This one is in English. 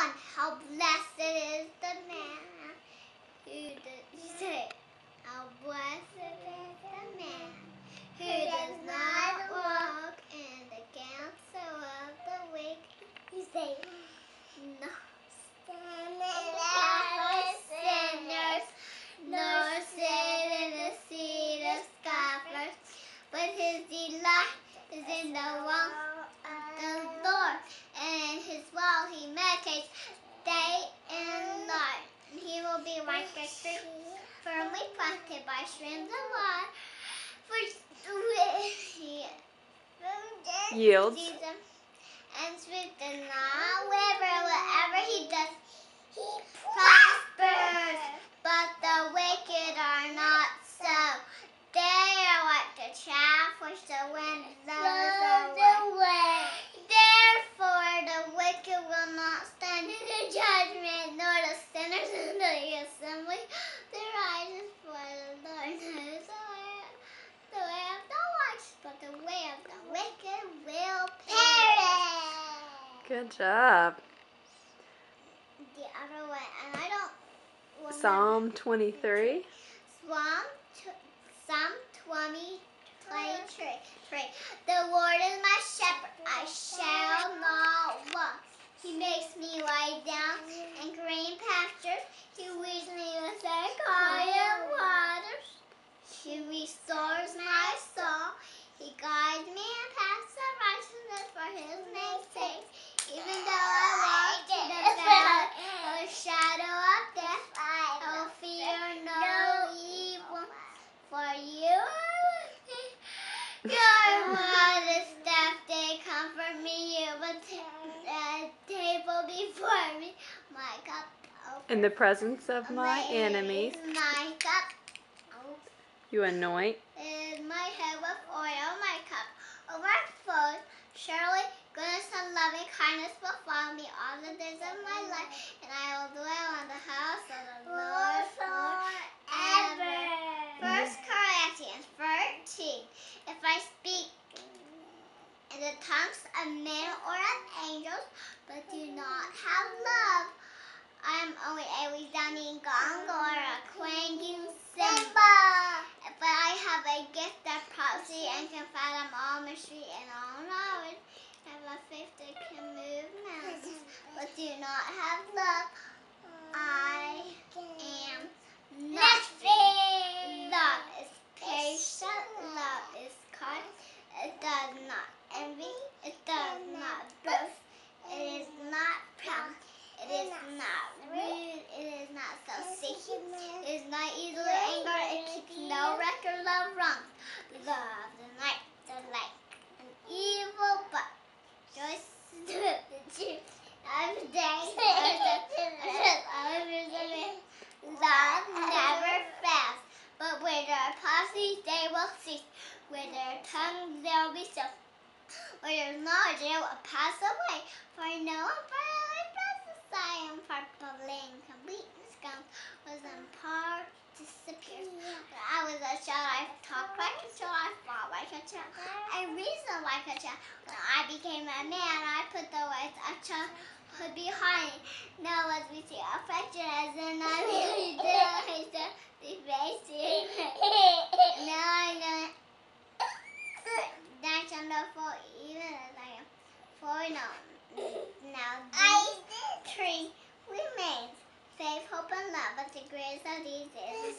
How blessed is the man who does say, How blessed is the man who does not walk in the counsel of the wicked. You say, No. Stand in the path of sinners, nor sit in the seat of scoffers, but his delight is in the law of the Lord, and in his law he meditates day and night. And he will be like a tree firmly planted by streams of water, which Yields. and sweet does not wither whatever he does. He prospers, but the wicked are not so. They are like the chaff which the wind blows away. Therefore, the wicked will not stand in the judgment, nor the sinners in the assembly. The righteous for the Lord knows the way, the way of the righteous, but the way of the wicked will perish. Good job. The other way, and I don't. Psalm 23. Psalm, Psalm 20, 23. The Lord is my shepherd, I shall not want. He makes me lie down in green pastures. He leads me beside quiet waters. He restores my soul. He guides me in paths of righteousness for his name's sake. Even though I walk through the valley of the shadow of death, I will fear no evil. For you are with me. Your rod and staff, they comfort me. You will take a table before me. My cup In the presence of my enemies, My cup you anoint is my head with oil, my cup oh, overflows. Surely goodness and loving kindness will follow me all the days of my life, and I will dwell in the house of the Lord forever. First Corinthians 13. If I speak in the tongues of men or of angels, but do not have love, I am only a resounding gong or a clanging cymbal. But I have a gift of prophecy and can fathom all mystery and all knowledge. I have a faith that can move mountains, but do not have love. I am nothing. Love is patient. Love is kind. It does not envy. It does not boast. It is not proud. It is not rude. It is not self-seeking. It is not easily angered. It keeps no record of wrong. Love the night, the light, an evil but joys to the truth. Every day, love never fails. But there are policies, they will cease. There are tongues, they'll be still. There is knowledge, it will pass away. For no one finally passes. I am purple completeness comes was in part disappears. When I was a child, I talked like a child, I fought like a child, I reasoned like a child. When I became a man, I put the words a child behind. Now as we see affection as in I really did, I the face Now dance on the floor even as I am. For now. Now these three remains. Faith, hope, and love, but the greatest of these. Is